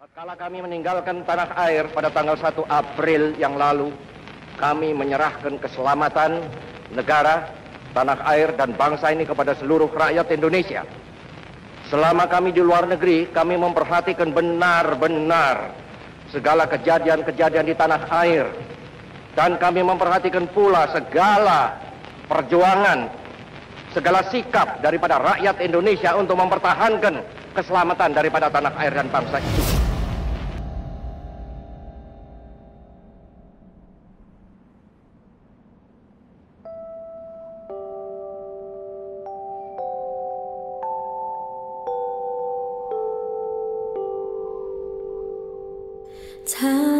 Kala kami meninggalkan tanah air pada tanggal 1 April yang lalu, kami menyerahkan keselamatan negara, tanah air, dan bangsa ini kepada seluruh rakyat Indonesia. Selama kami di luar negeri, kami memperhatikan benar-benar segala kejadian-kejadian di tanah air. Dan kami memperhatikan pula segala perjuangan, segala sikap daripada rakyat Indonesia untuk mempertahankan keselamatan daripada tanah air dan bangsa itu. Tanah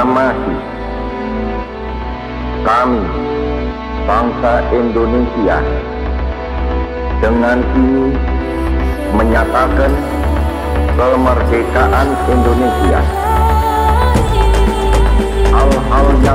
Proklamasi Kami Bangsa Indonesia Dengan ini Menyatakan Kemerdekaan Indonesia. Hal-hal yang